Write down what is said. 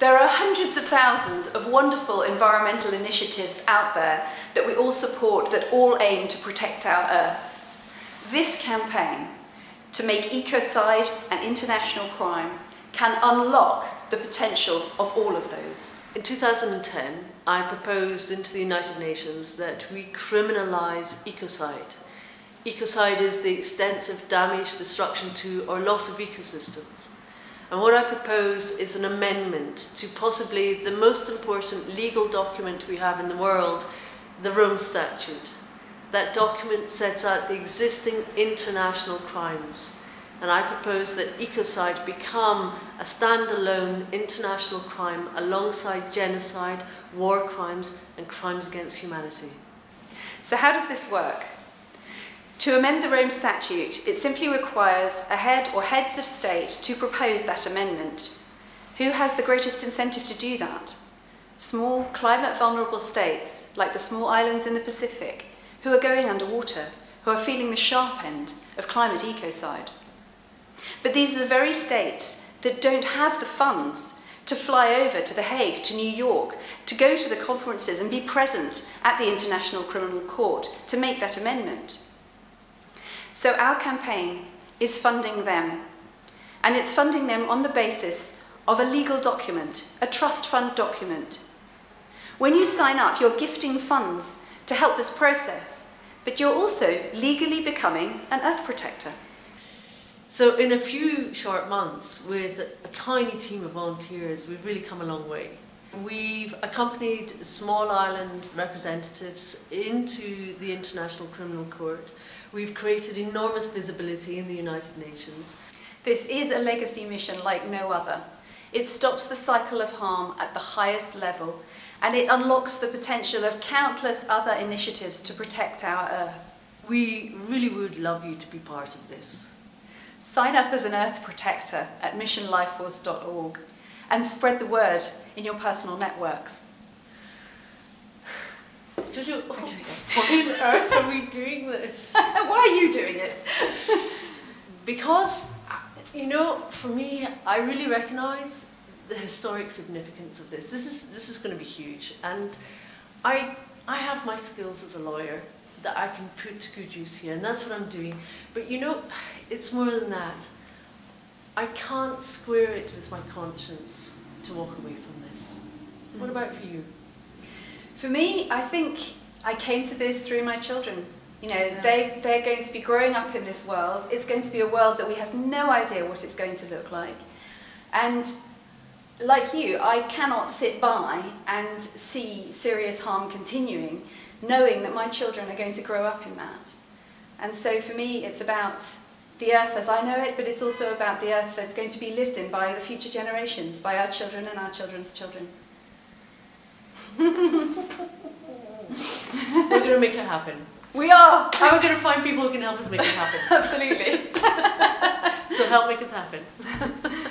There are hundreds of thousands of wonderful environmental initiatives out there that we all support that all aim to protect our Earth. This campaign to make ecocide an international crime can unlock the potential of all of those. In 2010, I proposed into the United Nations that we criminalise ecocide. Ecocide is the extensive damage, destruction to or loss of ecosystems. And what I propose is an amendment to possibly the most important legal document we have in the world, the Rome Statute. That document sets out the existing international crimes. And I propose that ecocide become a standalone international crime alongside genocide, war crimes, and crimes against humanity. So, how does this work? To amend the Rome Statute, it simply requires a head or heads of state to propose that amendment. Who has the greatest incentive to do that? Small, climate vulnerable states, like the small islands in the Pacific, who are going underwater, who are feeling the sharp end of climate ecocide. But these are the very states that don't have the funds to fly over to The Hague, to New York, to go to the conferences and be present at the International Criminal Court to make that amendment. So our campaign is funding them. And it's funding them on the basis of a legal document, a trust fund document. When you sign up, you're gifting funds to help this process, but you're also legally becoming an earth protector. So in a few short months, with a tiny team of volunteers, we've really come a long way. We've accompanied small island representatives into the International Criminal Court. We've created enormous visibility in the United Nations. This is a legacy mission like no other. It stops the cycle of harm at the highest level and it unlocks the potential of countless other initiatives to protect our Earth. We really would love you to be part of this. Sign up as an Earth Protector at missionlifeforce.org and spread the word in your personal networks. Jojo, okay. why on earth are we doing this? why are you doing it? because, you know, for me, I really recognise the historic significance of this. This is this is going to be huge, and I I have my skills as a lawyer that I can put to good use here, and that's what I'm doing. But you know, it's more than that. I can't square it with my conscience to walk away from this. Mm. What about for you? For me, I think I came to this through my children. You know, yeah. they, they're going to be growing up in this world. It's going to be a world that we have no idea what it's going to look like. And like you, I cannot sit by and see serious harm continuing, knowing that my children are going to grow up in that. And so for me, it's about the earth as I know it, but it's also about the earth that's going to be lived in by the future generations, by our children and our children's children. We're going to make it happen. We are! And we're going to find people who can help us make it happen. Absolutely. so help make us happen.